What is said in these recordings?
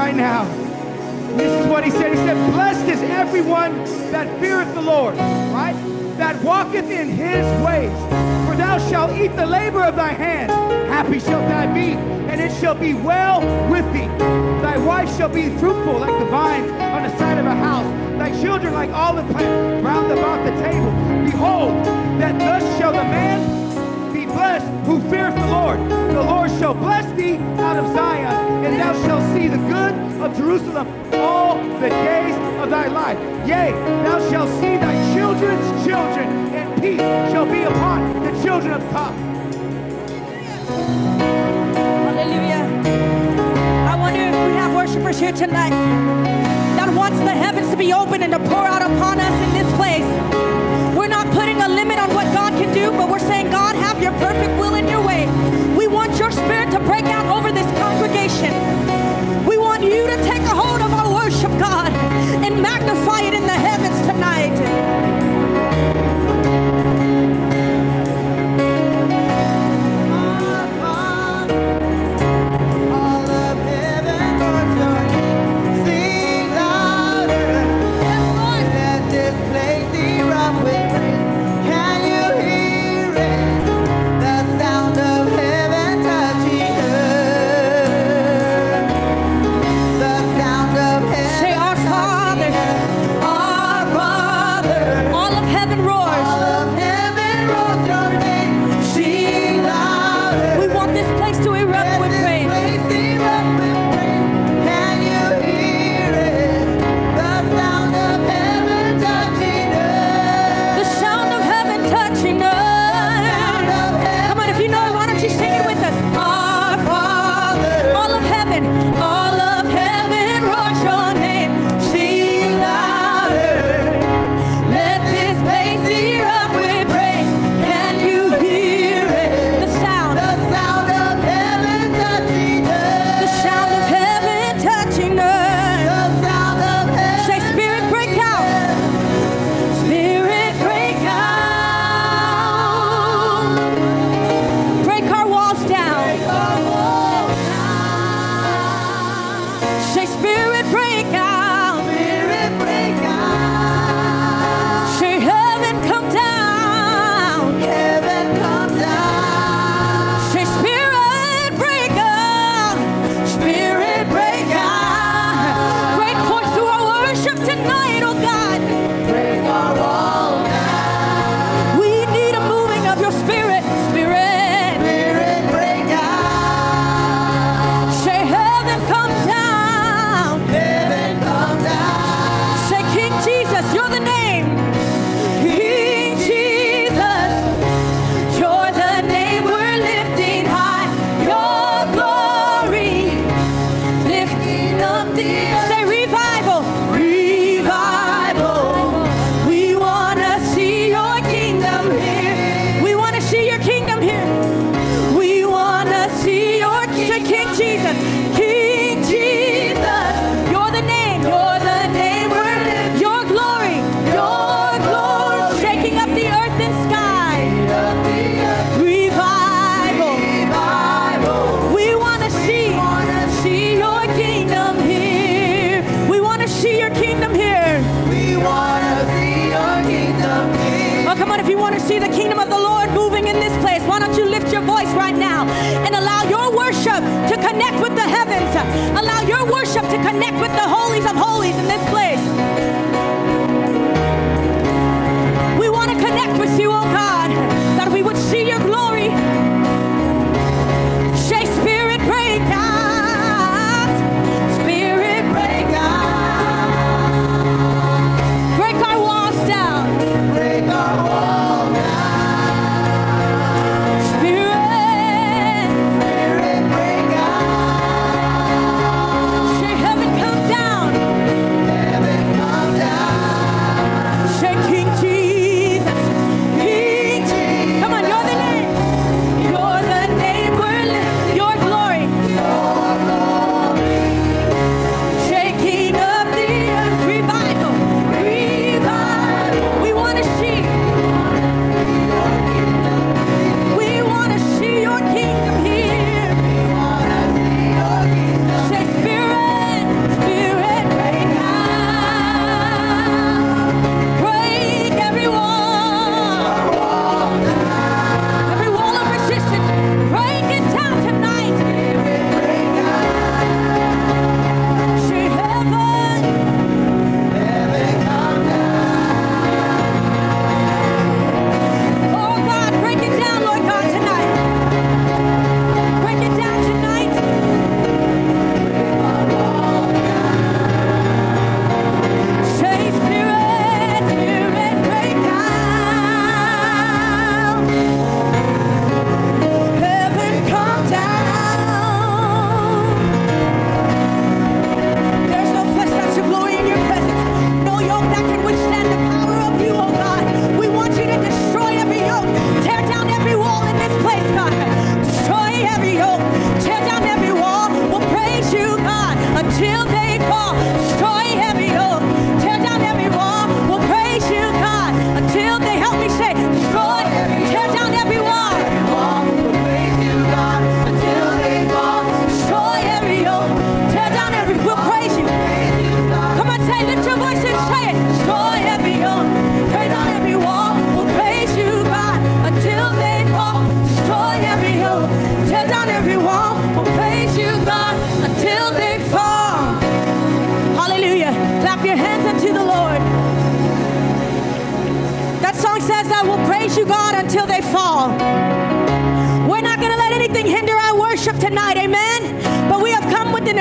right now. This is what he said. He said, Blessed is everyone that feareth the Lord, right? That walketh in his ways. For thou shalt eat the labor of thy hands. Happy shalt thou be, and it shall be well with thee. Thy wife shall be fruitful like the vines on the side of a house, thy children like olive plants round about the table. Behold, that thus shall the man blessed who feareth the Lord. The Lord shall bless thee out of Zion, and thou shalt see the good of Jerusalem all the days of thy life. Yea, thou shalt see thy children's children, and peace shall be upon the children of God. Hallelujah. I wonder if we have worshipers here tonight that wants the heavens to be open and to pour out upon us putting a limit on what God can do, but we're saying, God, have your perfect will in your way. We want your spirit to break out over this congregation. We want you to take a hold of our worship, God, and magnify it in the heavens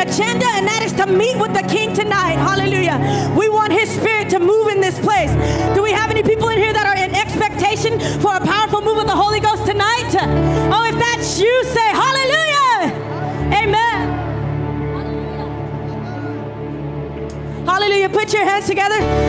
agenda, and that is to meet with the King tonight. Hallelujah. We want His Spirit to move in this place. Do we have any people in here that are in expectation for a powerful move of the Holy Ghost tonight? Oh, if that's you, say hallelujah. Amen. Hallelujah. Put your hands together.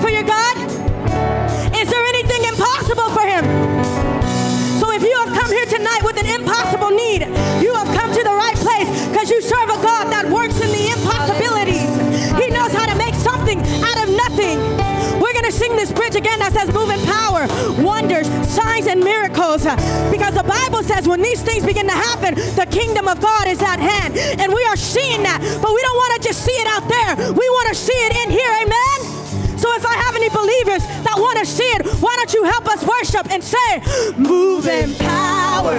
for your God? Is there anything impossible for him? So if you have come here tonight with an impossible need, you have come to the right place because you serve a God that works in the impossibilities. He knows how to make something out of nothing. We're going to sing this bridge again that says "Moving power, wonders, signs, and miracles. Because the Bible says when these things begin to happen, the kingdom of God is at hand. And we are seeing that. But we don't want to just see it out there. We want to see it in here. Amen? If I have any believers that want to see it, why don't you help us worship and say, moving power,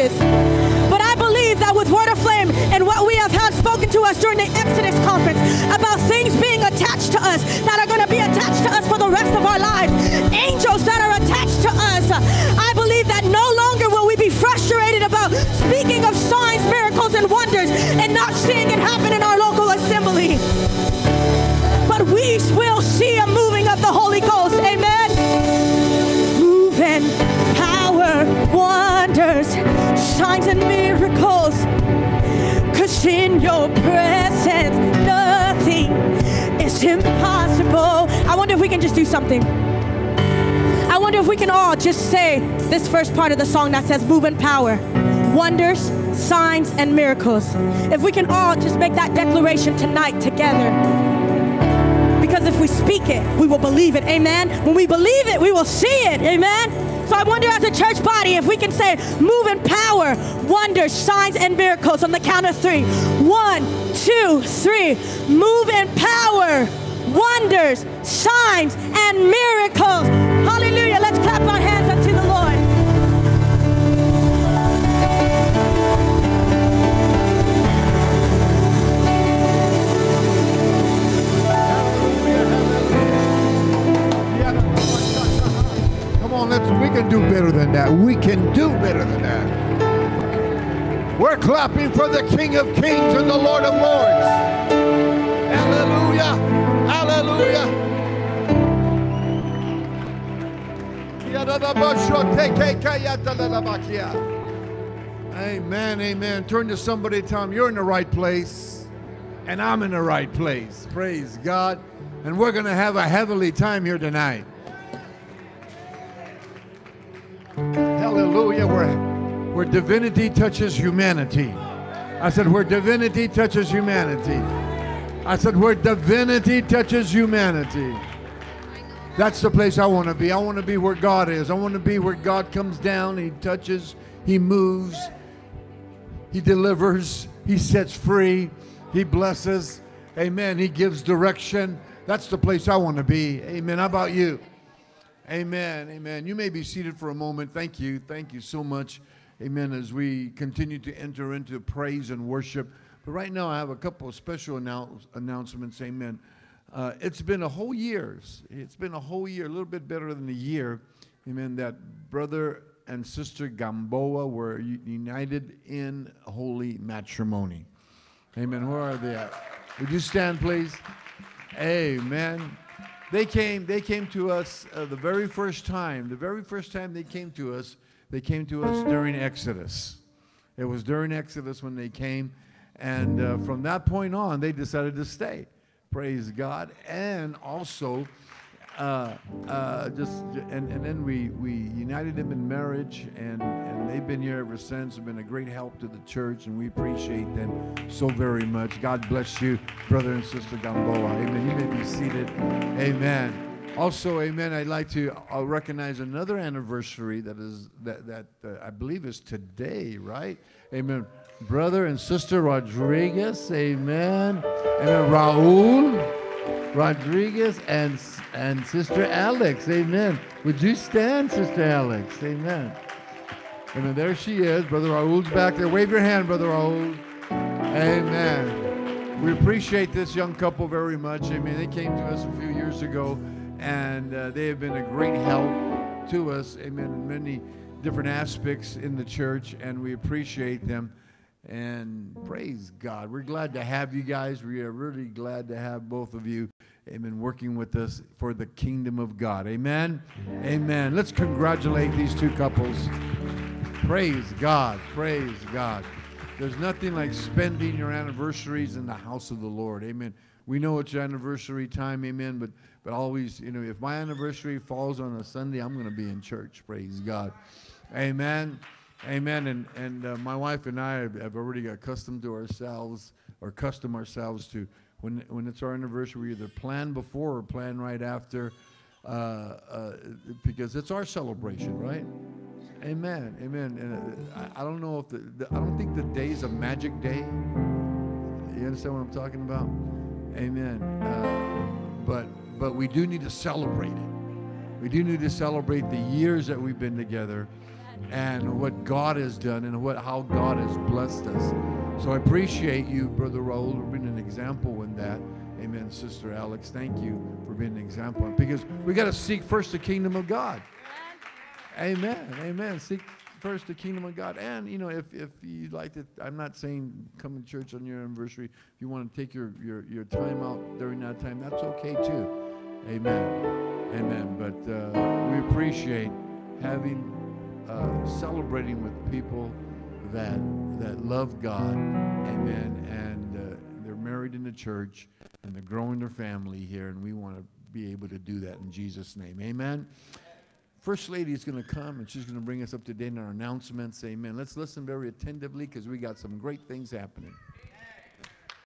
churches. But I believe that with Word Aflame and what we have had spoken to us during the Exodus conference about things being attached to us that can just do something. I wonder if we can all just say this first part of the song that says moving power, wonders, signs, and miracles. If we can all just make that declaration tonight together. Because if we speak it, we will believe it. Amen. When we believe it, we will see it. Amen. So I wonder as a church body if we can say move in power, wonders, signs, and miracles on the count of three. One, two, three. Move in power, wonders, signs, and miracles. Hallelujah. Let's clap our hands unto the Lord. Come on, let's we can do better than that. We can do better than that. We're clapping for the King of Kings and the Lord of Lords. Hallelujah. Hallelujah. Amen, amen. Turn to somebody, tell them you're in the right place, and I'm in the right place. Praise God. And we're going to have a heavenly time here tonight. Hallelujah. Where, where divinity touches humanity. I said, where divinity touches humanity. I said, where divinity touches humanity. That's the place I want to be. I want to be where God is. I want to be where God comes down, He touches, He moves, He delivers, He sets free. He blesses. Amen. He gives direction. That's the place I want to be. Amen. How about you? Amen. Amen. You may be seated for a moment. Thank you. Thank you so much. Amen. As we continue to enter into praise and worship. But right now, I have a couple of special announce- announcements. Amen. Uh, it's been a whole year. It's been a whole year, a little bit better than a year. Amen. That brother and sister Gamboa were united in holy matrimony. Amen. Where are they at? Would you stand, please? Amen. They came. They came to us uh, the very first time. The very first time they came to us, they came to us during Exodus. It was during Exodus when they came, and uh, from that point on, they decided to stay. Praise God. And also, uh, uh, just and, and then we, we united them in marriage, and, and they've been here ever since. Have been a great help to the church, and we appreciate them so very much. God bless you, brother and sister Gamboa. Amen. You may be seated. Amen. Also, amen. I'd like to uh, recognize another anniversary that is that that uh, I believe is today, right? Amen. Brother and sister Rodriguez, amen. Amen. Raul Rodriguez and and sister Alex, amen. Would you stand, sister Alex? Amen. Amen. There she is. Brother Raul's back there. Wave your hand, Brother Raul. Amen. We appreciate this young couple very much. Amen. They came to us a few years ago, and uh, they have been a great help to us. Amen. In many different aspects in the church, and we appreciate them. And praise God. We're glad to have you guys. We are really glad to have both of you, amen, working with us for the kingdom of God. Amen. Amen. Let's congratulate these two couples. Praise God. Praise God. There's nothing like spending your anniversaries in the house of the Lord. Amen. We know it's your anniversary time. Amen. But but always, you know, if my anniversary falls on a Sunday, I'm going to be in church. Praise God. Amen. Amen. And and uh, my wife and I have, already got accustomed to ourselves or accustomed ourselves to when when it's our anniversary, we either plan before or plan right after, uh, uh, because it's our celebration, right? Amen. Amen. And uh, I, I don't know if the, the I don't think the day's a magic day. You understand what I'm talking about? Amen. Uh, but but we do need to celebrate it. We do need to celebrate the years that we've been together and what God has done and what how God has blessed us. So I appreciate you, Brother Raul, for being an example in that. Amen, Sister Alex. Thank you for being an example. Because we got to seek first the kingdom of God. Amen. Amen. Seek first the kingdom of God. And, you know, if, if you'd like to, I'm not saying come to church on your anniversary. If you want to take your, your, your time out during that time, that's okay too. Amen. Amen. But uh, we appreciate having, uh, celebrating with people that, that love God. Amen. And uh, they're married in the church and they're growing their family here. And we want to be able to do that in Jesus' name. Amen. First Lady is going to come and she's going to bring us up to date on our announcements. Amen. Let's listen very attentively because we got some great things happening.